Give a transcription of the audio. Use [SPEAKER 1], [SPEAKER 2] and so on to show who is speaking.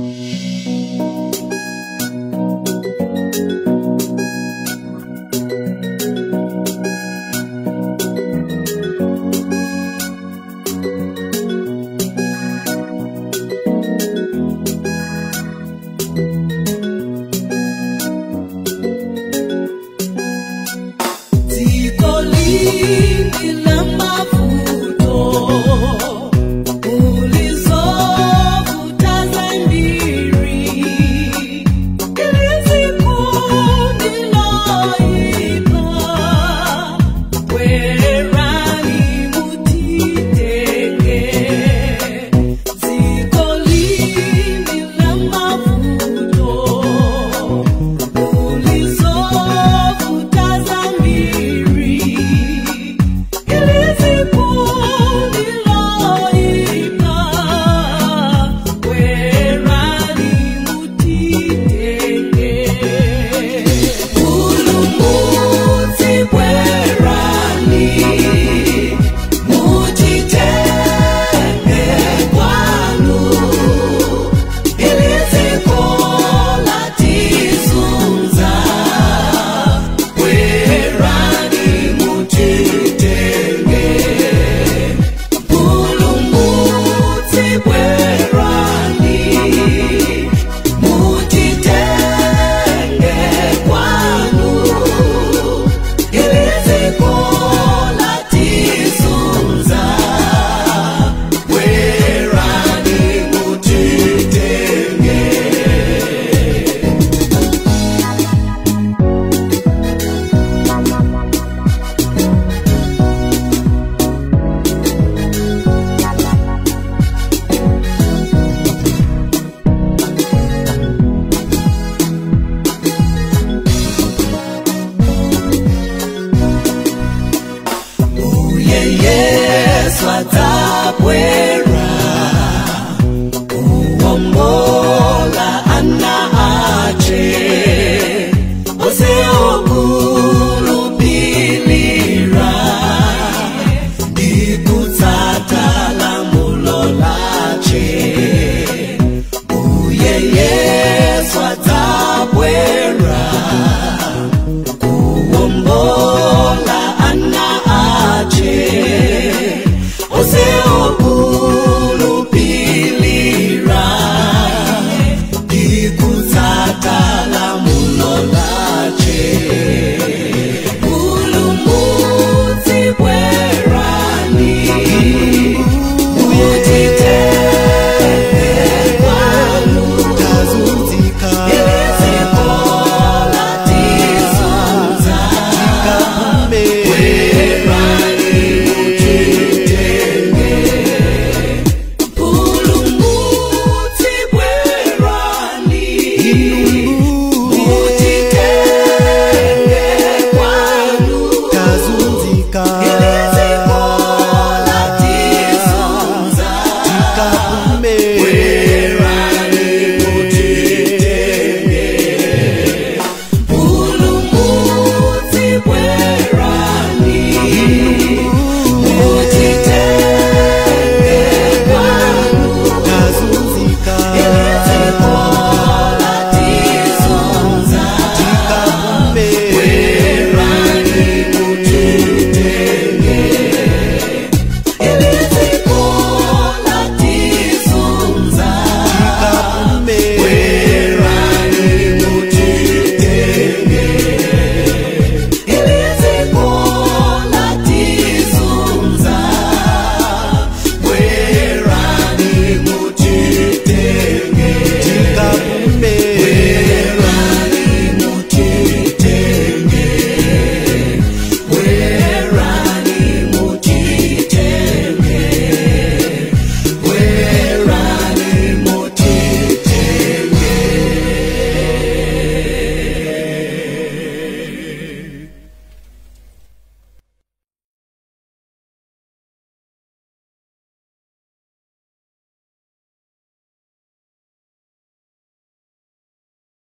[SPEAKER 1] you